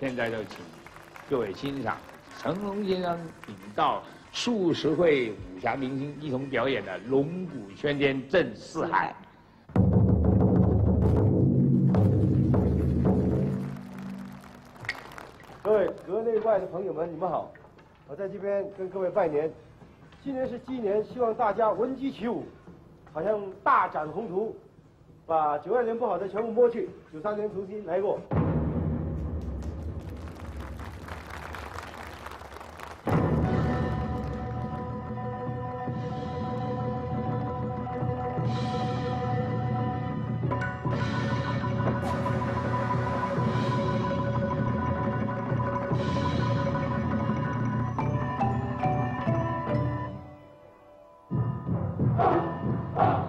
现在就请各位欣赏成龙先生领到数十位武侠明星一同表演的《龙鼓喧天震四海》。各位国内外的朋友们，你们好！我在这边跟各位拜年，今年是鸡年，希望大家闻鸡起舞，好像大展宏图，把九二年不好的全部抹去，九三年重新来过。Oh!